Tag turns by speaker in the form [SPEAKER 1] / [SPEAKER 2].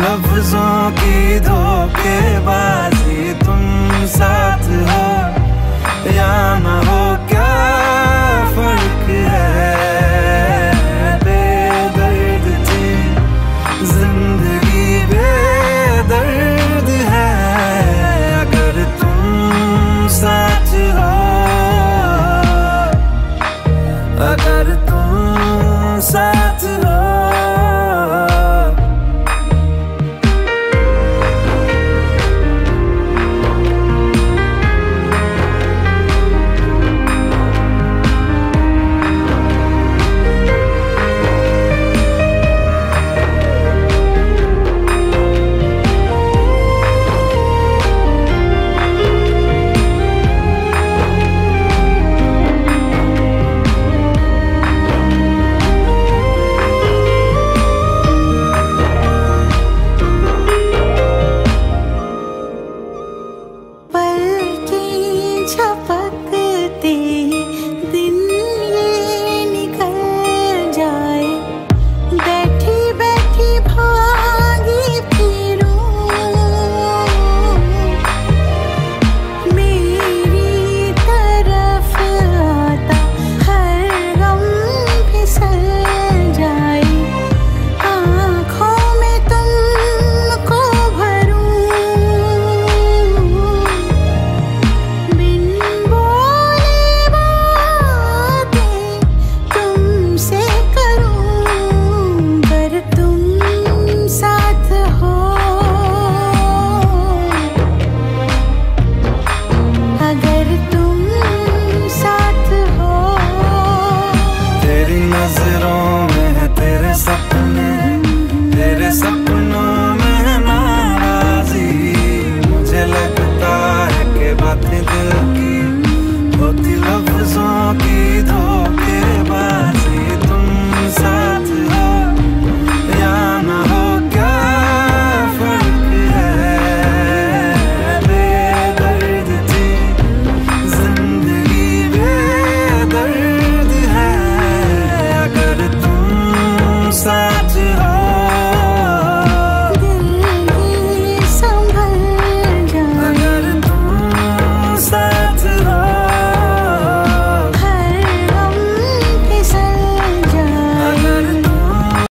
[SPEAKER 1] लफ्जों की धोखेबाजी।